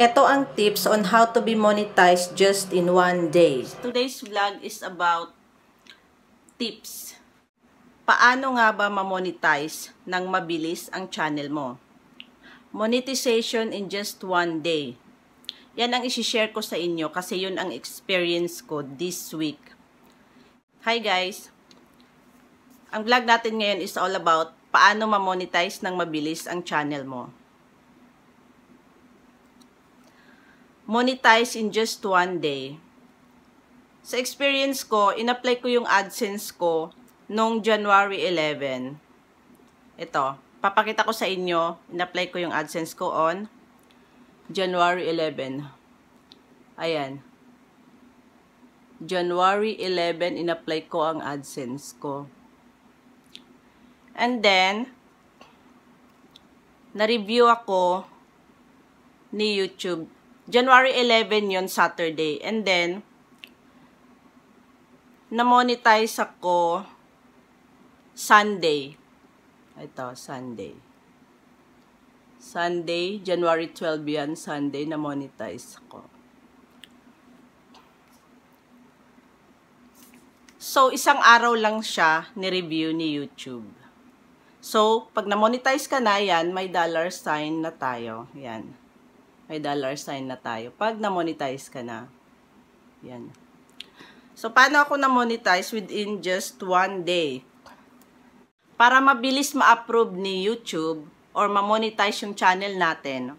Ito ang tips on how to be monetized just in one day. Today's vlog is about tips. Paano nga ba ma-monetize ng mabilis ang channel mo? Monetization in just one day. Yan ang isi-share ko sa inyo kasi yun ang experience ko this week. Hi guys! Ang vlog natin ngayon is all about paano ma-monetize ng mabilis ang channel mo. Monetize in just one day. Sa experience ko, in-apply ko yung AdSense ko noong January 11. Ito, papakita ko sa inyo, in-apply ko yung AdSense ko on January 11. Ayan. January 11, in-apply ko ang AdSense ko. And then, na-review ako ni YouTube January 11 yon Saturday. And then, na-monetize ako Sunday. Ito, Sunday. Sunday, January 12 yan, Sunday, na-monetize ako. So, isang araw lang siya ni-review ni YouTube. So, pag na-monetize ka na yan, may dollar sign na tayo. Yan may dollar sign na tayo. Pag na-monetize ka na. Yan. So, paano ako na-monetize within just one day? Para mabilis ma-approve ni YouTube or ma-monetize yung channel natin,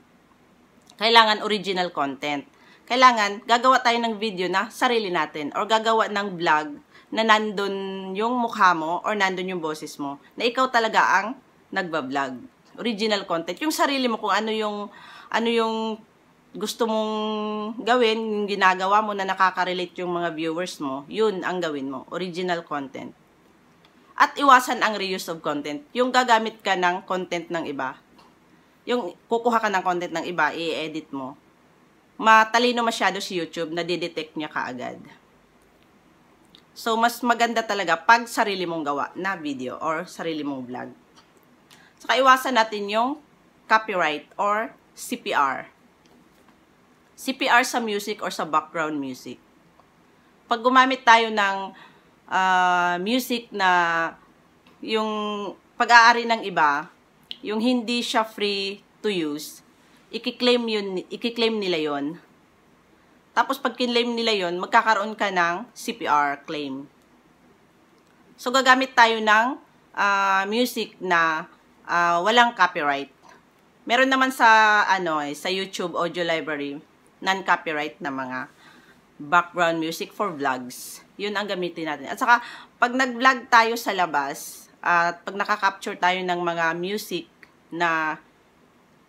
kailangan original content. Kailangan gagawa tayo ng video na sarili natin or gagawa ng vlog na nandun yung mukha mo or nandun yung boses mo na ikaw talaga ang nagba-vlog. Original content. Yung sarili mo kung ano yung ano yung gusto mong gawin, yung ginagawa mo na nakaka-relate yung mga viewers mo, yun ang gawin mo, original content. At iwasan ang reuse of content. Yung gagamit ka ng content ng iba, yung kukuha ka ng content ng iba, i-edit mo, matalino masyado si YouTube na didetect niya kaagad. So, mas maganda talaga pag sarili mong gawa na video or sarili mong vlog. Saka iwasan natin yung copyright or CPR. CPR sa music or sa background music. Pag gumamit tayo ng uh, music na yung pag-aari ng iba, yung hindi siya free to use, i-claim yun, i-claim nila yon. Tapos pag kinlaim nila yon, magkakaroon ka ng CPR claim. So gagamit tayo ng uh, music na uh, walang copyright. Meron naman sa ano eh, sa YouTube audio library non-copyright na mga background music for vlogs. Yun ang gamitin natin. At saka, pag nag-vlog tayo sa labas, at pag nakaka-capture tayo ng mga music na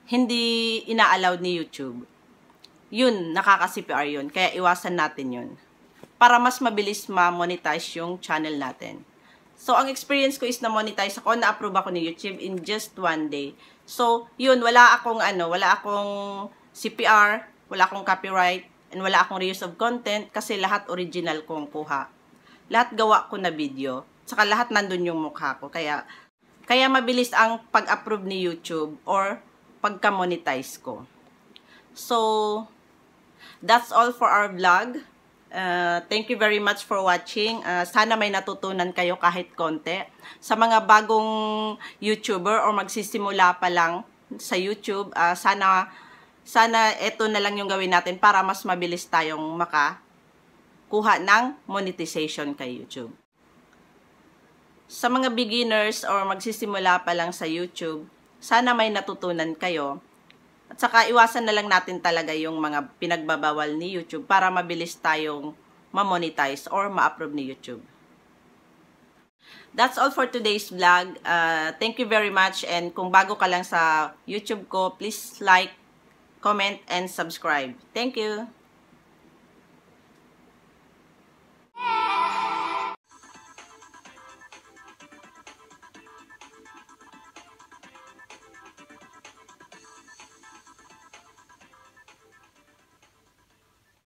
hindi ina-allow ni YouTube, yun, nakaka-CPR yun. Kaya iwasan natin yun. Para mas mabilis ma-monetize yung channel natin. So, ang experience ko is na-monetize ako, na-approve ako ni YouTube in just one day. So, yun, wala akong ano, wala akong CPR, wala akong copyright, and wala akong reuse of content kasi lahat original kong kuha. Lahat gawa ko na video. Saka lahat nandun yung mukha ko. Kaya, kaya mabilis ang pag-approve ni YouTube or pagka-monetize ko. So, that's all for our vlog. Uh, thank you very much for watching. Uh, sana may natutunan kayo kahit konti. Sa mga bagong YouTuber or magsisimula pa lang sa YouTube, uh, sana sana ito na lang yung gawin natin para mas mabilis tayong makakuha ng monetization kay YouTube. Sa mga beginners or magsisimula pa lang sa YouTube, sana may natutunan kayo. At saka iwasan na lang natin talaga yung mga pinagbabawal ni YouTube para mabilis tayong ma-monetize or ma-approve ni YouTube. That's all for today's vlog. Uh, thank you very much and kung bago ka lang sa YouTube ko, please like, comment, and subscribe. Thank you!